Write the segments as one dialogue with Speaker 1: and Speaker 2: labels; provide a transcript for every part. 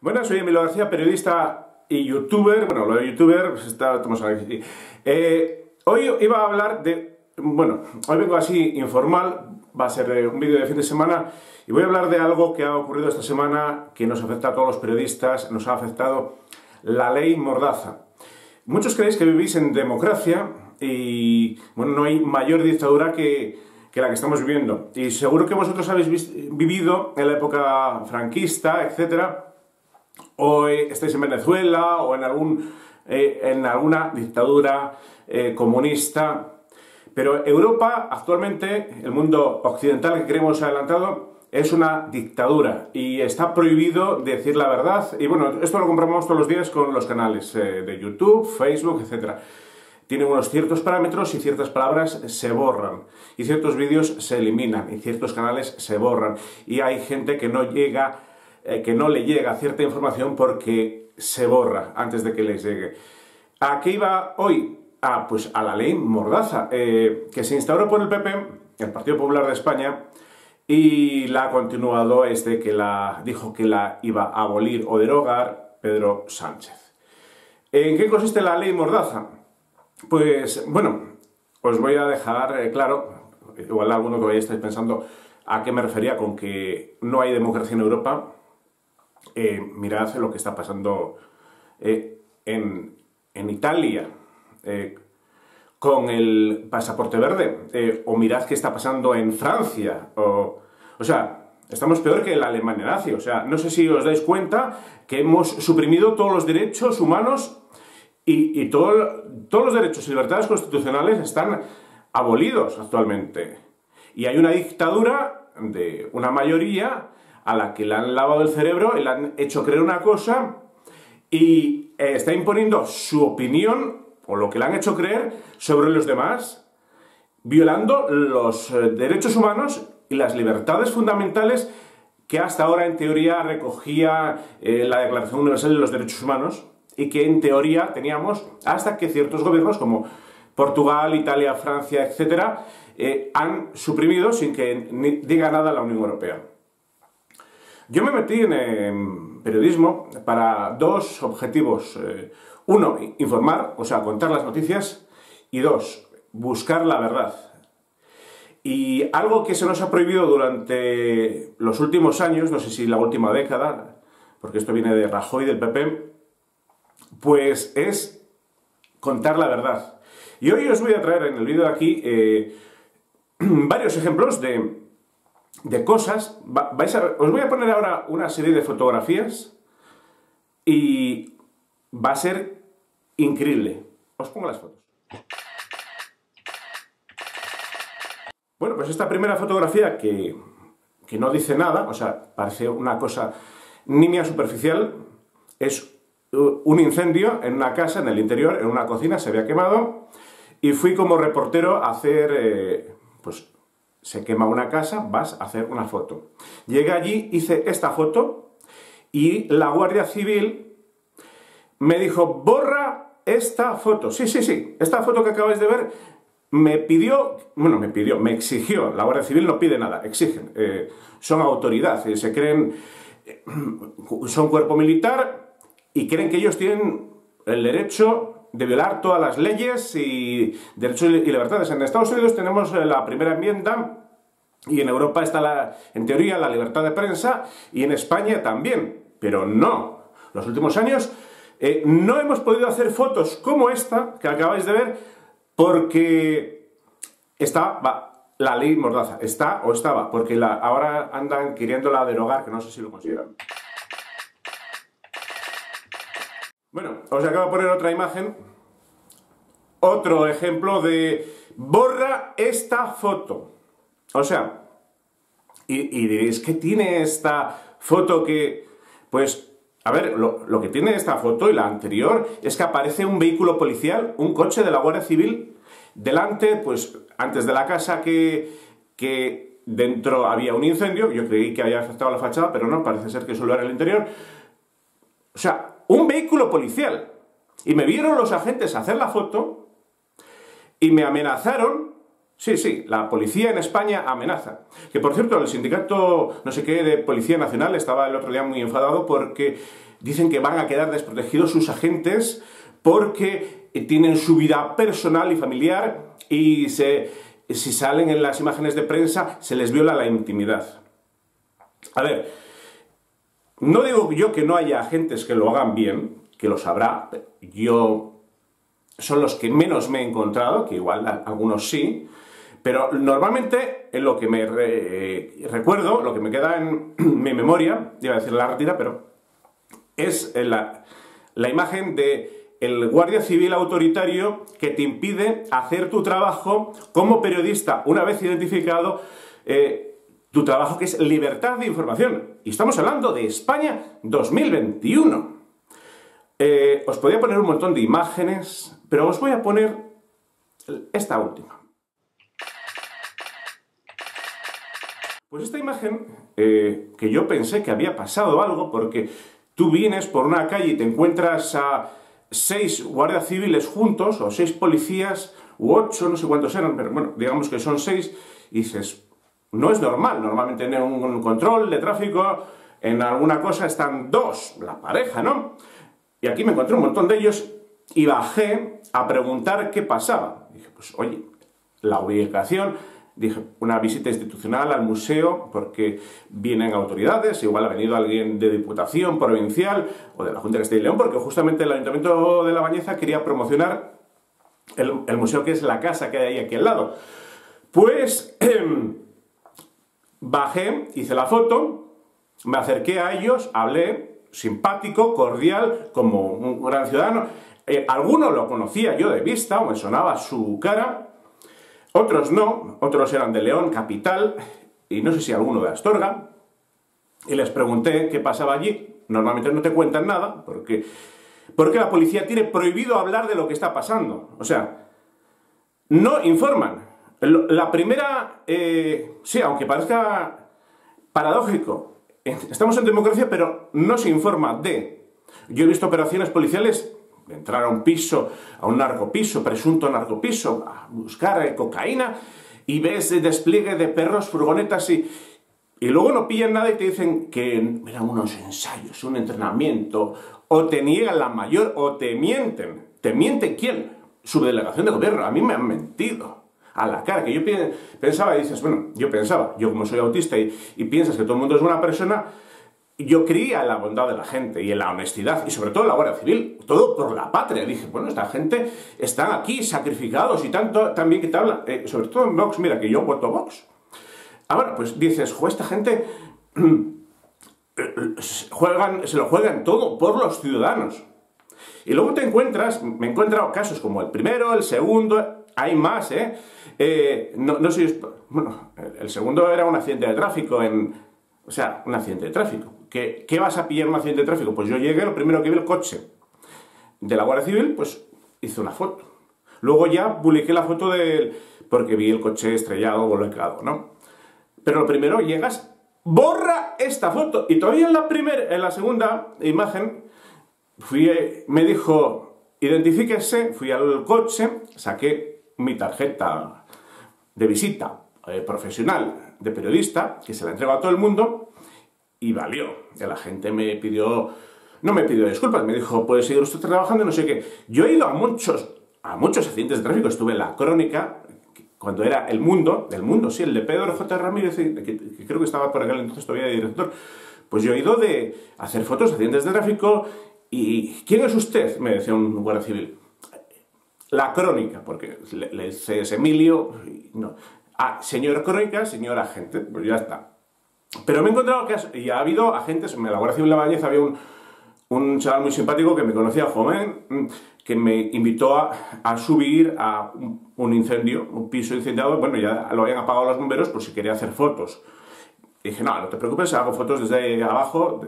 Speaker 1: Buenas, soy Emilio García, periodista y youtuber. Bueno, lo de youtuber, pues está, estamos aquí. Eh, hoy iba a hablar de. Bueno, hoy vengo así informal, va a ser eh, un vídeo de fin de semana, y voy a hablar de algo que ha ocurrido esta semana que nos afecta a todos los periodistas, nos ha afectado la ley Mordaza. Muchos creéis que vivís en democracia y, bueno, no hay mayor dictadura que, que la que estamos viviendo. Y seguro que vosotros habéis vivido en la época franquista, etcétera o estáis en Venezuela o en, algún, eh, en alguna dictadura eh, comunista. Pero Europa, actualmente, el mundo occidental que queremos adelantado, es una dictadura y está prohibido decir la verdad. Y bueno, esto lo comprobamos todos los días con los canales eh, de YouTube, Facebook, etc. Tienen unos ciertos parámetros y ciertas palabras se borran. Y ciertos vídeos se eliminan y ciertos canales se borran. Y hay gente que no llega eh, que no le llega cierta información porque se borra antes de que les llegue. ¿A qué iba hoy? Ah, pues a la ley Mordaza, eh, que se instauró por el PP, el Partido Popular de España, y la ha continuado este que la dijo que la iba a abolir o derogar Pedro Sánchez. ¿En qué consiste la ley Mordaza? Pues, bueno, os voy a dejar eh, claro, igual alguno que estáis pensando a qué me refería con que no hay democracia en Europa, eh, mirad lo que está pasando eh, en, Italia eh, con el pasaporte verde, o mirad qué está pasando en Francia, o, o sea, estamos peor que la Alemania nazi, o sea, no sé si os dais cuenta que hemos suprimido todos los derechos humanos y, todos los derechos y libertades constitucionales están abolidos actualmente. Y hay una dictadura de una mayoría a la que le han lavado el cerebro y le han hecho creer una cosa y eh, está imponiendo su opinión o lo que le han hecho creer sobre los demás, violando los eh, derechos humanos y las libertades fundamentales que hasta ahora en teoría recogía eh, la Declaración Universal de los Derechos Humanos y que en teoría teníamos hasta que ciertos gobiernos como Portugal, Italia, Francia, etcétera, han suprimido sin que diga nada la Unión Europea. Yo me metí en, periodismo para dos objetivos. Eh, uno, informar, o sea, contar las noticias. Y dos, buscar la verdad. Y algo que se nos ha prohibido durante los últimos años, no sé si la última década, porque esto viene de Rajoy, del PP, pues es contar la verdad. Y hoy os voy a traer en el vídeo de aquí eh, varios ejemplos de de cosas. Os voy a poner ahora una serie de fotografías y va a ser increíble. Os pongo las fotos. Bueno, pues esta primera fotografía que, que no dice nada, o sea, parece una cosa nimia superficial, es un incendio en una casa, en el interior, en una cocina, se había quemado, y fui como reportero a hacer, eh, pues, se quema una casa, vas a hacer una foto. Llegué allí, hice esta foto y la Guardia Civil me dijo, borra esta foto. Sí, sí, sí, esta foto que acabáis de ver me pidió, bueno, me pidió, me exigió, la Guardia Civil no pide nada, exigen, eh, son autoridad, eh, se creen, eh, son cuerpo militar y creen que ellos tienen el derecho de violar todas las leyes y derechos y libertades. En Estados Unidos tenemos eh, la primera enmienda y en Europa está, la, en teoría, la libertad de prensa y en España también. Pero no. Los últimos años eh, no hemos podido hacer fotos como esta que acabáis de ver porque está la ley Mordaza. Está o estaba, porque ahora andan queriéndola derogar, que no sé si lo consideran. Bueno, os acabo de poner otra imagen. Otro ejemplo de borra esta foto. O sea, y, diréis, ¿qué tiene esta foto que... Pues, a ver, lo, que tiene esta foto y la anterior es que aparece un vehículo policial, un coche de la Guardia Civil, delante, pues, antes de la casa que, que dentro había un incendio. Yo creí que había afectado la fachada, pero no, parece ser que solo era el interior. O sea, un vehículo policial. Y me vieron los agentes hacer la foto y me amenazaron Sí, sí, la policía en España amenaza. Que por cierto, el sindicato, no sé qué, de Policía Nacional estaba el otro día muy enfadado porque dicen que van a quedar desprotegidos sus agentes porque tienen su vida personal y familiar y se, si salen en las imágenes de prensa se les viola la intimidad. A ver, no digo yo que no haya agentes que lo hagan bien, que lo sabrá, yo son los que menos me he encontrado, que igual algunos sí, pero normalmente en lo que me recuerdo, lo que me queda en mi memoria, iba a decir la retira, pero es la, la imagen de el guardia civil autoritario que te impide hacer tu trabajo como periodista, una vez identificado eh, tu trabajo que es libertad de información. Y estamos hablando de España 2021. Eh, os podría poner un montón de imágenes, pero os voy a poner esta última. Pues esta imagen, eh, que yo pensé que había pasado algo, porque tú vienes por una calle y te encuentras a seis guardias civiles juntos, o seis policías, u ocho, no sé cuántos eran, pero bueno, digamos que son seis, y dices, no es normal, normalmente en un control de tráfico, en alguna cosa están dos, la pareja, ¿no? Y aquí me encontré un montón de ellos y bajé a preguntar qué pasaba. Dije, pues oye, la ubicación dije, una visita institucional al museo porque vienen autoridades, igual ha venido alguien de Diputación Provincial o de la Junta de Castilla y León, porque justamente el Ayuntamiento de La Bañeza quería promocionar el, museo que es la casa que hay aquí al lado. Pues bajé, hice la foto, me acerqué a ellos, hablé, simpático, cordial, como un gran ciudadano. Eh, alguno lo conocía yo de vista o me sonaba su cara, otros no, otros eran de León, capital, y no sé si alguno de Astorga, y les pregunté qué pasaba allí. Normalmente no te cuentan nada, porque, porque la policía tiene prohibido hablar de lo que está pasando. O sea, no informan. La primera, eh, sí, aunque parezca paradójico, estamos en democracia, pero no se informa de. Yo he visto operaciones policiales entrar a un piso, a un narcopiso, presunto narcopiso, a buscar cocaína, y ves el despliegue de perros, furgonetas y... Y luego no pillan nada y te dicen que eran unos ensayos, un entrenamiento, o te niegan la mayor, o te mienten. ¿Te miente quién? Su delegación de gobierno. A mí me han mentido. A la cara, que yo pensaba y dices, bueno, yo pensaba, yo como soy autista y, piensas que todo el mundo es buena persona, yo creía en la bondad de la gente y en la honestidad y sobre todo en la Guardia Civil, todo por la patria. Dije, bueno, esta gente están aquí sacrificados y tanto también que te hablan, eh, sobre todo en Vox, mira que yo voto Vox. Ahora, pues dices, jo, esta gente juegan, se lo juegan todo por los ciudadanos. Y luego te encuentras, me he encontrado casos como el primero, el segundo, hay más, ¿eh? eh no, no sé, bueno, el segundo era un accidente de tráfico en, o sea, un accidente de tráfico. ¿Qué, vas a pillar un accidente de tráfico? Pues yo llegué, lo primero que vi el coche de la Guardia Civil, pues hice una foto. Luego ya publiqué la foto del... porque vi el coche estrellado, volcado, ¿no? Pero lo primero llegas, borra esta foto. Y todavía en la primera, en la segunda imagen, fui, me dijo, identifíquese, fui al coche, saqué mi tarjeta de visita eh, profesional de periodista, que se la entrego a todo el mundo, y valió. Que la gente me pidió, no me pidió disculpas, me dijo, puede seguir usted trabajando, no sé qué. Yo he ido a muchos, a muchos accidentes de tráfico, estuve en la crónica, cuando era El Mundo, del Mundo, sí, el de Pedro J. Ramírez, que, creo que estaba por aquel entonces todavía de director, pues yo he ido de hacer fotos de accidentes de tráfico y ¿quién es usted? Me decía un guardia civil. La crónica, porque le, es Emilio, no. Ah, señor crónica, señor agente, pues ya está. Pero me he encontrado que y ha habido agentes, en la Guardia la Bañeza había un, un chaval muy simpático que me conocía joven, que me invitó a, subir a un, incendio, un piso incendiado, bueno, ya lo habían apagado los bomberos por si quería hacer fotos. Y dije, no, no te preocupes, hago fotos desde abajo.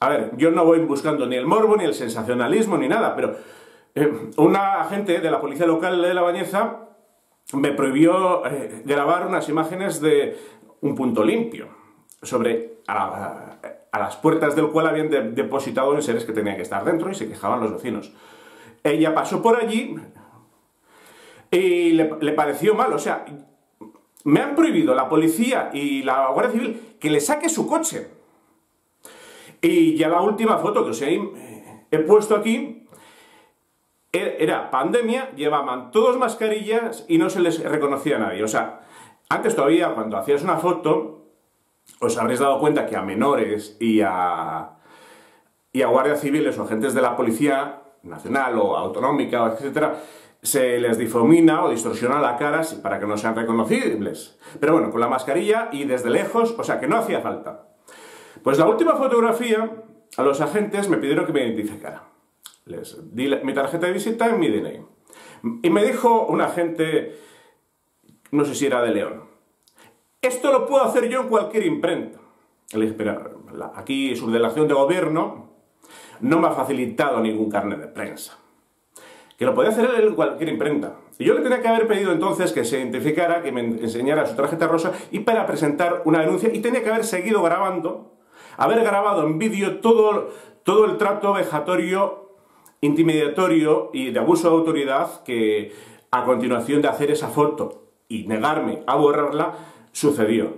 Speaker 1: A ver, yo no voy buscando ni el morbo, ni el sensacionalismo, ni nada, pero eh, una agente de la policía local de La Bañeza me prohibió eh, grabar unas imágenes de un punto limpio sobre a, las puertas del cual habían depositado en seres que tenían que estar dentro y se quejaban los vecinos. Ella pasó por allí y le, pareció mal, o sea, me han prohibido la policía y la Guardia Civil que le saque su coche. Y ya la última foto que os he, puesto aquí era pandemia, llevaban todos mascarillas y no se les reconocía a nadie. O sea, antes todavía cuando hacías una foto, os habréis dado cuenta que a menores y a, y a guardias civiles o agentes de la policía nacional o autonómica, etcétera, se les difumina o distorsiona la cara para que no sean reconocibles. Pero bueno, con la mascarilla y desde lejos, o sea que no hacía falta. Pues la última fotografía, a los agentes me pidieron que me identificara. Les di mi tarjeta de visita y mi DNI. Y me dijo un agente, no sé si era de León, esto lo puedo hacer yo en cualquier imprenta. Le dije, pero aquí su delegación de gobierno no me ha facilitado ningún carnet de prensa que lo podía hacer él en cualquier imprenta. Y yo le tenía que haber pedido entonces que se identificara, que me enseñara su tarjeta rosa y para presentar una denuncia y tenía que haber seguido grabando, haber grabado en vídeo todo, todo el trato vejatorio, intimidatorio y de abuso de autoridad que a continuación de hacer esa foto y negarme a borrarla, sucedió.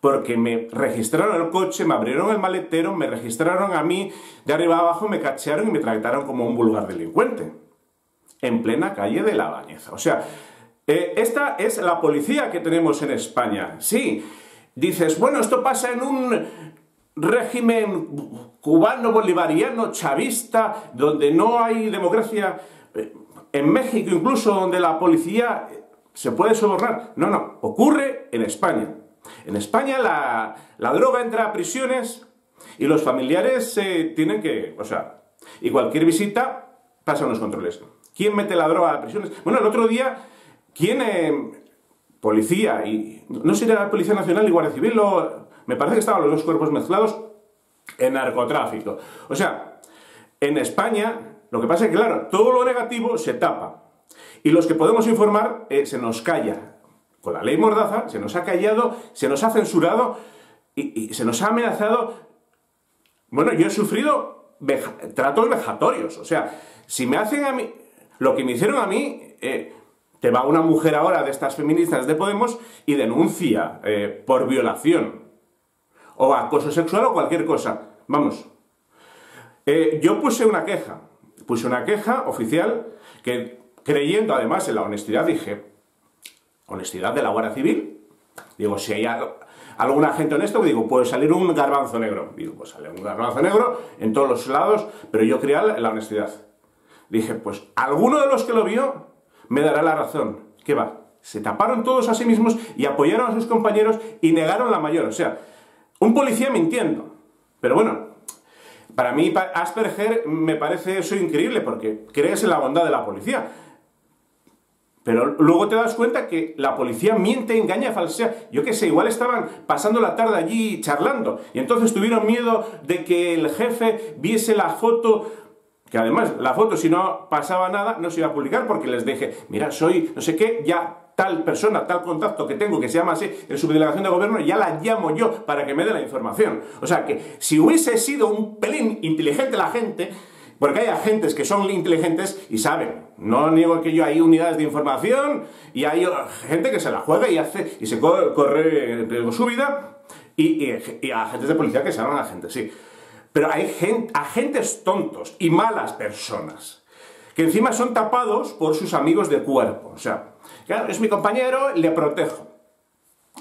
Speaker 1: Porque me registraron el coche, me abrieron el maletero, me registraron a mí de arriba abajo, me cachearon y me trataron como un vulgar delincuente en plena calle de La Bañeza. O sea, eh, esta es la policía que tenemos en España. Sí, dices, bueno, esto pasa en un régimen cubano, bolivariano, chavista, donde no hay democracia. Eh, en México incluso, donde la policía se puede sobornar. No, no, ocurre en España. En España la, droga entra a prisiones y los familiares eh, tienen que, o sea, y cualquier visita pasa unos controles. ¿Quién mete la droga a prisiones? Bueno, el otro día, ¿quién... Eh, policía y... No era la Policía Nacional y Guardia Civil, me parece que estaban los dos cuerpos mezclados en narcotráfico. O sea, en España, lo que pasa es que, claro, todo lo negativo se tapa. Y los que podemos informar eh, se nos calla. Con la ley Mordaza se nos ha callado, se nos ha censurado y, se nos ha amenazado. Bueno, yo he sufrido tratos vejatorios. O sea, si me hacen a mí lo que me hicieron a mí, eh, te va una mujer ahora de estas feministas de Podemos y denuncia eh, por violación o acoso sexual o cualquier cosa. Vamos. Eh, yo puse una queja, puse una queja oficial que creyendo además en la honestidad dije, honestidad de la Guardia Civil, digo, si hay alguna gente honesto, digo, puede salir un garbanzo negro. Digo, pues sale un garbanzo negro en todos los lados, pero yo creía la honestidad. Dije, pues alguno de los que lo vio me dará la razón. ¿Qué va? Se taparon todos a sí mismos y apoyaron a sus compañeros y negaron la mayor. O sea, un policía mintiendo. Pero bueno, para mí Asperger me parece eso increíble porque crees en la bondad de la policía. Pero luego te das cuenta que la policía miente, engaña, falsea. Yo qué sé, igual estaban pasando la tarde allí charlando y entonces tuvieron miedo de que el jefe viese la foto que además la foto si no pasaba nada no se iba a publicar porque les dije, mira, soy no sé qué, ya tal persona, tal contacto que tengo que se llama así en subdelegación de gobierno, ya la llamo yo para que me dé la información. O sea que si hubiese sido un pelín inteligente la gente, porque hay agentes que son inteligentes y saben, no niego que yo hay unidades de información y hay gente que se la juega y hace y se corre su vida y, y agentes de policía que se llaman agentes, sí. Pero hay agentes tontos y malas personas, que encima son tapados por sus amigos de cuerpo. O sea, claro, es mi compañero, le protejo.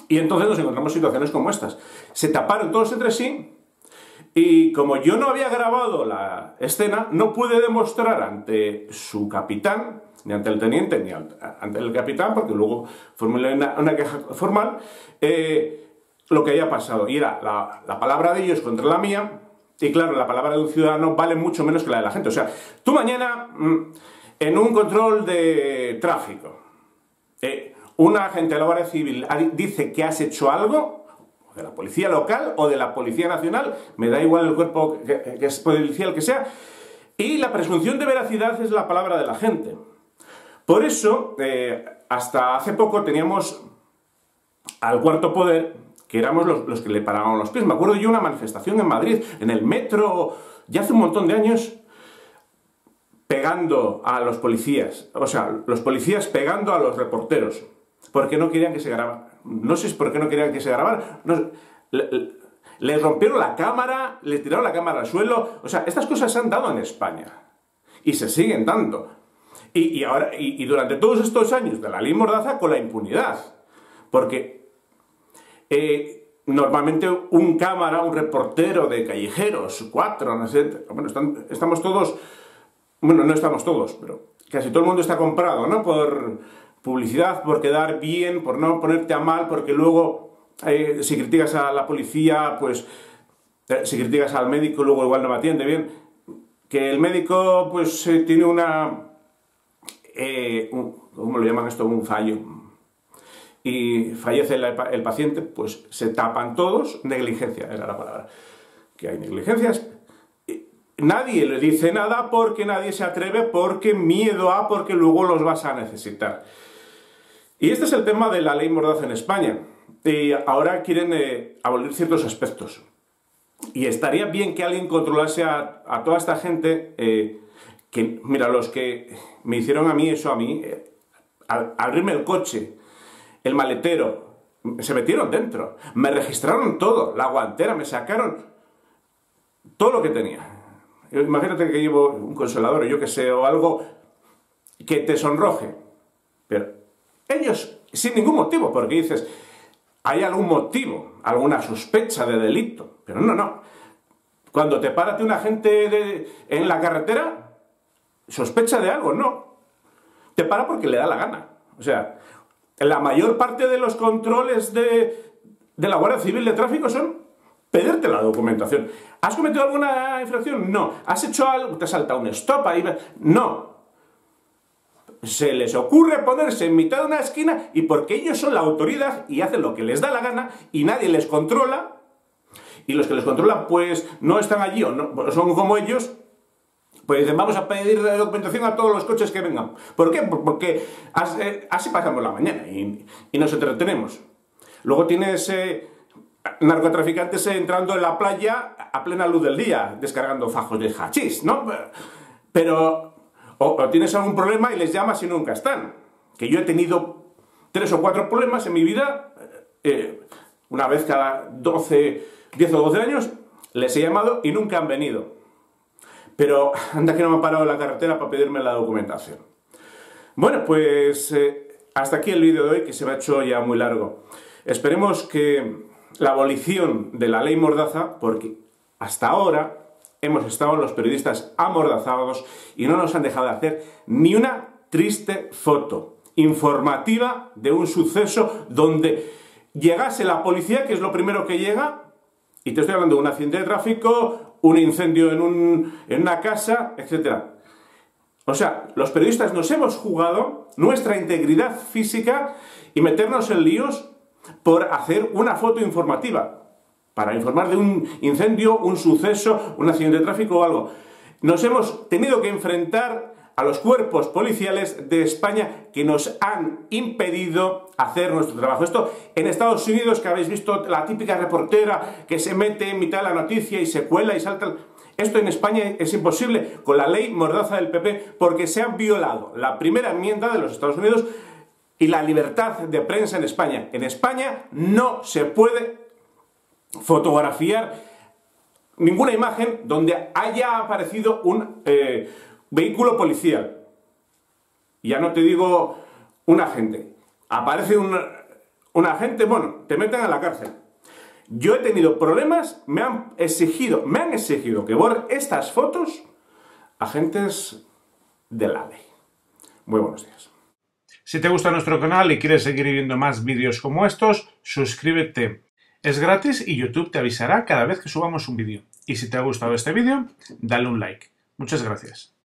Speaker 1: Y entonces nos encontramos situaciones como estas. Se taparon todos entre sí y como yo no había grabado la escena, no pude demostrar ante su capitán, ni ante el teniente, ni ante el capitán, porque luego formulé una, queja formal, eh, lo que había pasado. Y era la, la palabra de ellos contra la mía, y claro, la palabra de un ciudadano vale mucho menos que la de la gente. O sea, tú mañana, mm, en un control de tráfico, eh, un agente de la Guardia Civil dice que has hecho algo, de la policía local o de la policía nacional, me da igual el cuerpo que, es policial que sea, y la presunción de veracidad es la palabra de la gente. Por eso, eh, hasta hace poco teníamos al cuarto poder que éramos los, que le parábamos los pies. Me acuerdo yo una manifestación en Madrid, en el metro, ya hace un montón de años, pegando a los policías, o sea, los policías pegando a los reporteros, porque no querían que se grabara no sé por qué no querían que se grabara, le, rompieron la cámara, le tiraron la cámara al suelo, o sea, estas cosas se han dado en España y se siguen dando. Y, ahora, y, durante todos estos años de la ley Mordaza con la impunidad, porque eh, normalmente un cámara, un reportero de callejeros, cuatro, no sé, bueno, estamos todos, bueno, no estamos todos, pero casi todo el mundo está comprado, ¿no? Por publicidad, por quedar bien, por no ponerte a mal, porque luego eh, si criticas a la policía, pues eh, si criticas al médico, luego igual no me atiende bien. Que el médico, pues tiene una... ¿Cómo lo llaman esto? Un fallo. Y fallece el paciente, pues se tapan todos, negligencia era la palabra. Que hay negligencias, nadie le dice nada porque nadie se atreve, porque miedo a, porque luego los vas a necesitar. Y este es el tema de la ley Mordaza en España. Y ahora quieren eh, abolir ciertos aspectos. Y estaría bien que alguien controlase a, toda esta gente eh, que, mira, los que me hicieron a mí eso a mí, eh, abrirme el coche, el maletero, se metieron dentro, me registraron todo, la guantera, me sacaron todo lo que tenía. Imagínate que llevo un consolador, yo que sé, o algo que te sonroje. Pero ellos, sin ningún motivo, porque dices, hay algún motivo, alguna sospecha de delito. Pero no, no. Cuando te párate una gente en la carretera, sospecha de algo, no. Te para porque le da la gana. O sea, la mayor parte de los controles de, de la Guardia Civil de Tráfico son pedirte la documentación. ¿Has cometido alguna infracción? No. ¿Has hecho algo? ¿Te ha saltado un stop ahí? No. Se les ocurre ponerse en mitad de una esquina y porque ellos son la autoridad y hacen lo que les da la gana y nadie les controla, y los que les controlan pues no están allí o no, son como ellos, pues dicen, vamos a pedir documentación a todos los coches que vengan. ¿Por qué? Porque eh, así pasamos la mañana y, nos entretenemos. Luego tienes... Narcotraficantes entrando en la playa a plena luz del día, descargando fajos de hachís, ¿no? Pero, o, tienes algún problema y les llamas y nunca están. Que yo he tenido tres o cuatro problemas en mi vida, eh, una vez cada 12, 10 o 12 años, les he llamado y nunca han venido. Pero anda que no me han parado la carretera para pedirme la documentación. Bueno, pues eh, hasta aquí el vídeo de hoy, que se me ha hecho ya muy largo. Esperemos que la abolición de la ley Mordaza, porque hasta ahora hemos estado los periodistas amordazados y no nos han dejado de hacer ni una triste foto informativa de un suceso donde llegase la policía, que es lo primero que llega, y te estoy hablando de un accidente de tráfico, un incendio en, en una casa, etc. O sea, los periodistas nos hemos jugado nuestra integridad física y meternos en líos por hacer una foto informativa, para informar de un incendio, un suceso, un accidente de tráfico o algo. Nos hemos tenido que enfrentar a los cuerpos policiales de España que nos han impedido hacer nuestro trabajo. Esto en Estados Unidos, que habéis visto la típica reportera que se mete en mitad de la noticia y se cuela y salta... Esto en España es imposible con la ley mordaza del PP porque se ha violado la primera enmienda de los Estados Unidos y la libertad de prensa en España. En España no se puede fotografiar ninguna imagen donde haya aparecido un eh, vehículo policial. Ya no te digo un agente. Aparece un, un agente, bueno, te meten a la cárcel. Yo he tenido problemas, me han exigido, me han exigido que borre estas fotos agentes de la ley. Muy buenos días. Si te gusta nuestro canal y quieres seguir viendo más vídeos como estos, suscríbete. Es gratis y YouTube te avisará cada vez que subamos un vídeo. Y si te ha gustado este vídeo, dale un like. Muchas gracias.